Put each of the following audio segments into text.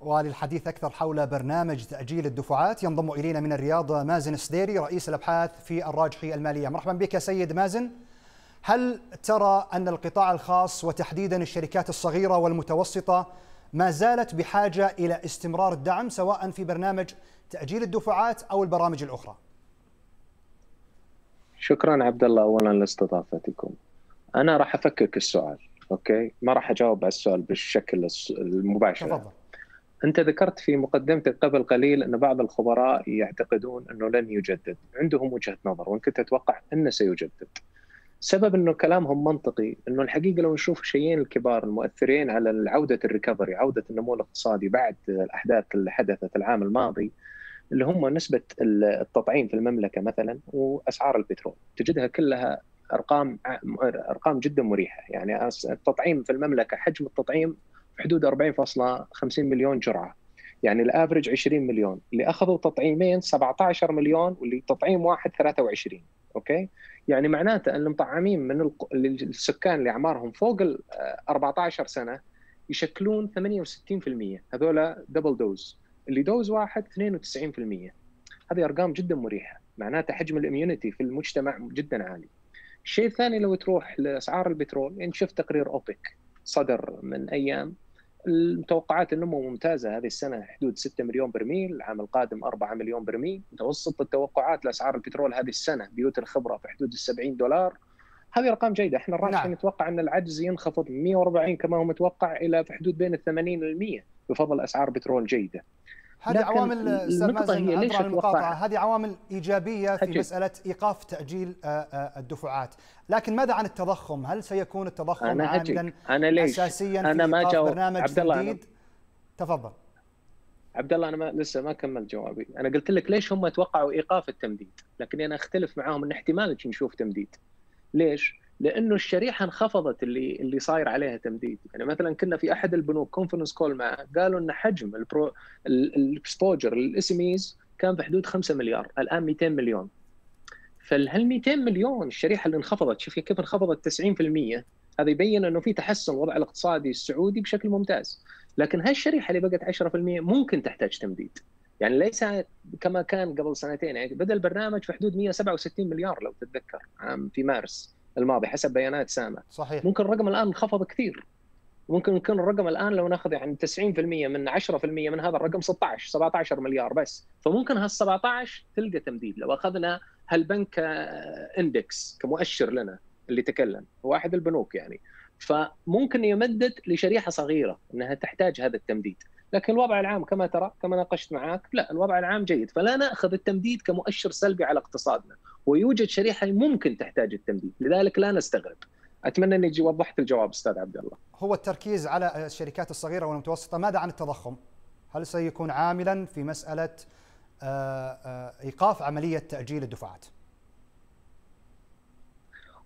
وللحديث أكثر حول برنامج تأجيل الدفعات ينضم إلينا من الرياض مازن السديري رئيس الأبحاث في الراجحي المالية. مرحبا بك سيد مازن. هل ترى أن القطاع الخاص وتحديدا الشركات الصغيرة والمتوسطة ما زالت بحاجة إلى استمرار الدعم سواء في برنامج تأجيل الدفعات أو البرامج الأخرى؟ شكرا عبد الله. اولا لاستضافتكم. أنا راح أفكك السؤال okay؟ ما راح أجاوب على السؤال بالشكل المباشر. تفضل. أنت ذكرت في مقدمتك قبل قليل أن بعض الخبراء يعتقدون أنه لن يجدد. عندهم وجهة نظر وإن كنت أتوقع انه سيجدد. سبب أنه كلامهم منطقي أنه الحقيقة لو نشوف الشيئين الكبار المؤثرين على عودة ال recovery عودة النمو الاقتصادي بعد الأحداث اللي حدثت العام الماضي اللي هم نسبة التطعيم في المملكة مثلا وأسعار البترول. تجدها كلها أرقام أرقام جدا مريحة. يعني التطعيم في المملكة حجم التطعيم في حدود 40.50 مليون جرعة. يعني ال average 20 مليون. اللي أخذوا تطعيمين 17 مليون واللي تطعيم واحد 23 okay؟ يعني معناته أن المطعمين من السكان اللي أعمارهم فوق ال 14 سنة يشكلون 68% هذولا double dose اللي dose واحد 92% هذه أرقام جدا مريحة. معناته حجم الاميونيتي في المجتمع جدا عالي. الشيء الثاني لو تروح لأسعار البترول يعني شفت تقرير أوبك صدر من أيام المتوقعات النمو ممتازة. هذه السنة حدود 6 مليون برميل العام القادم 4 مليون برميل. متوسط التوقعات لأسعار البترول هذه السنة بيوت الخبرة في حدود ال 70 دولار. هذه أرقام جيدة. إحنا الراجحي نعم. نتوقع إن العجز ينخفض من 140 كما هو متوقع إلى في حدود بين ال 80 وال 100 بفضل أسعار بترول جيدة. هذه عوامل أستاذ هي ليش المقاطعة. هذه عوامل إيجابية في هجي. مسألة إيقاف تأجيل آه، آه، الدفعات. لكن ماذا عن التضخم؟ هل سيكون التضخم أنا عاملا أنا ليش؟ اساسيا أنا في ما جاوب. برنامج عبد الله تمديد تفضل. عبد الله أنا ما لسه ما كملت جوابي. أنا قلت لك ليش هم توقعوا إيقاف التمديد؟ لكني أنا أختلف معاهم إن احتمال نشوف تمديد. ليش؟ لأنه الشريحة انخفضت اللي اللي صاير عليها تمديد. يعني مثلا كنا في أحد البنوك كونفرنس كول معه قالوا ان حجم البرو ال exposure لل SME كان في حدود 5 مليار الآن 200 مليون. فهال 200 مليون الشريحة اللي انخفضت؟ شوف كيف انخفضت 90% هذا يبين إنه في تحسن الوضع الاقتصادي السعودي بشكل ممتاز. لكن هالشريحة اللي بقت 10% ممكن تحتاج تمديد. يعني ليس كما كان قبل سنتين يعني بدأ البرنامج في حدود 167 مليار لو تتذكر عام في مارس. الماضي حسب بيانات ساما. صحيح. ممكن الرقم الآن انخفض كثير. ممكن يكون الرقم الآن لو ناخذ يعني 90% من 10% من هذا الرقم 16 17 مليار بس. فممكن هال 17 تلقى تمديد. لو أخذنا هالبنك إندكس كمؤشر لنا اللي تكلم هو احد البنوك يعني. فممكن يمدد لشريحة صغيرة إنها تحتاج هذا التمديد. لكن الوضع العام كما ترى كما ناقشت معك لا الوضع العام جيد. فلا نأخذ التمديد كمؤشر سلبي على اقتصادنا. ويوجد شريحة ممكن تحتاج التمديد. لذلك لا نستغرب. أتمنى أني وضحت الجواب أستاذ عبد الله. هو التركيز على الشركات الصغيرة والمتوسطة ماذا عن التضخم؟ هل سيكون عاملا في مسألة آه، آه، إيقاف عملية تأجيل الدفعات؟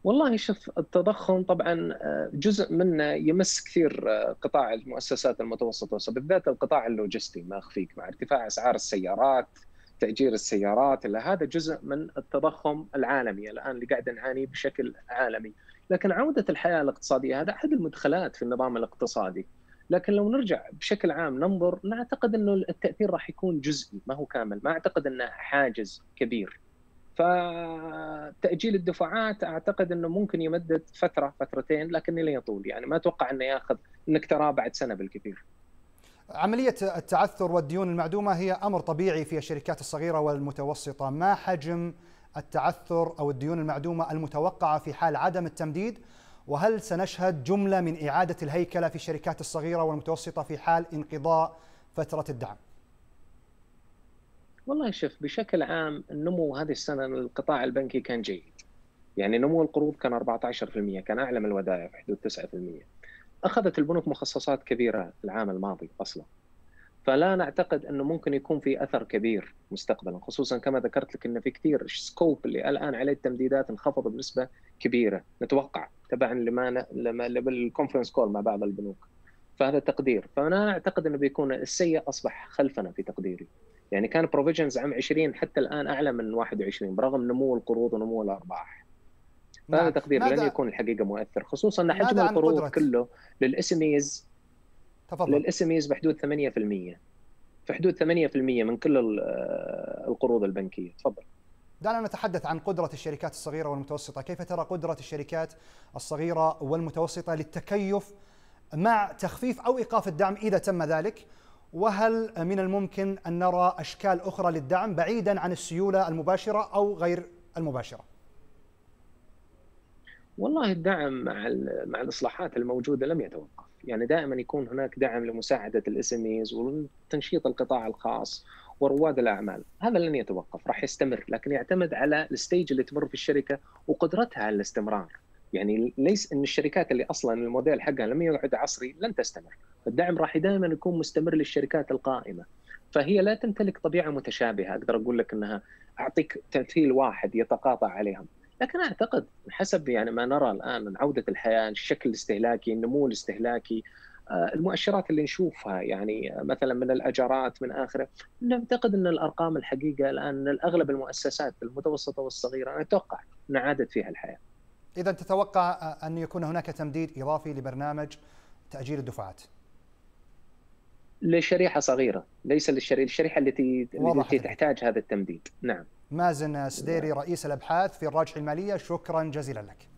والله شوف التضخم طبعا آه، جزء منه يمس كثير قطاع المؤسسات المتوسطة بالذات القطاع اللوجستي ما أخفيك مع ارتفاع أسعار السيارات تأجير السيارات الا هذا جزء من التضخم العالمي الآن اللي قاعد نعانيه بشكل عالمي. لكن عودة الحياة الاقتصادية هذا أحد المدخلات في النظام الاقتصادي. لكن لو نرجع بشكل عام ننظر نعتقد إنه التأثير راح يكون جزئي ما هو كامل. ما أعتقد إنه حاجز كبير. فتأجيل الدفعات أعتقد إنه ممكن يمدد فترة فترتين لكن لا يطول. يعني ما أتوقع إنه ياخذ إنك تراه بعد سنة بالكثير. عملية التعثر والديون المعدومة هي أمر طبيعي في الشركات الصغيرة والمتوسطة. ما حجم التعثر أو الديون المعدومة المتوقعة في حال عدم التمديد؟ وهل سنشهد جملة من إعادة الهيكلة في الشركات الصغيرة والمتوسطة في حال انقضاء فترة الدعم؟ والله شوف بشكل عام النمو هذه السنة القطاع البنكي كان جيد. يعني نمو القروض كان 14% كان أعلى من الودائع في حدود 9% أخذت البنوك مخصصات كبيرة العام الماضي أصلا. فلا نعتقد إنه ممكن يكون في أثر كبير مستقبلا خصوصا كما ذكرت لك إنه في كثير سكوب اللي الآن عليه التمديدات انخفض بنسبة كبيرة. نتوقع تبعا لما ن... لما بال conference call مع بعض البنوك. فهذا تقدير. فأنا أعتقد إنه بيكون السيء أصبح خلفنا في تقديري. يعني كان provisions عام 20 حتى الآن أعلى من 21 برغم نمو القروض ونمو الأرباح. فهذا نعم. تقدير لن يكون الحقيقة مؤثر خصوصا ان حجم القروض كله لل SME لل SME بحدود 8% في حدود 8% من كل القروض البنكية. تفضل. دعنا نتحدث عن قدرة الشركات الصغيرة والمتوسطة. كيف ترى قدرة الشركات الصغيرة والمتوسطة للتكيف مع تخفيف أو إيقاف الدعم إذا تم ذلك؟ وهل من الممكن أن نرى أشكال أخرى للدعم بعيدا عن السيولة المباشرة أو غير المباشرة؟ والله الدعم مع مع الإصلاحات الموجودة لم يتوقف، يعني دائما يكون هناك دعم لمساعدة الإس إم وتنشيط القطاع الخاص ورواد الأعمال، هذا لن يتوقف، راح يستمر، لكن يعتمد على الستيج اللي تمر في الشركة وقدرتها على الاستمرار. يعني ليس إن الشركات اللي أصلا الموديل حقها لم يعد عصري لن تستمر، الدعم راح دائما يكون مستمر للشركات القائمة. فهي لا تمتلك طبيعة متشابهة، أقدر أقول لك إنها أعطيك تمثيل واحد يتقاطع عليهم، لكن أعتقد حسب يعني ما نرى الآن من عودة الحياة، الشكل الاستهلاكي، النمو الاستهلاكي، آه، المؤشرات اللي نشوفها يعني مثلا من الأجارات من آخره نعتقد إن الأرقام الحقيقة الآن أغلب المؤسسات المتوسطة والصغيرة أنا أتوقع ان عادت فيها الحياة. اذا تتوقع أن يكون هناك تمديد إضافي لبرنامج تأجيل الدفعات؟ لشريحة صغيرة ليس للشريحة الشريحه التي التي تحتاج هذا التمديد، نعم. مازن سديري رئيس الأبحاث في الراجحي المالية شكرا جزيلا لك.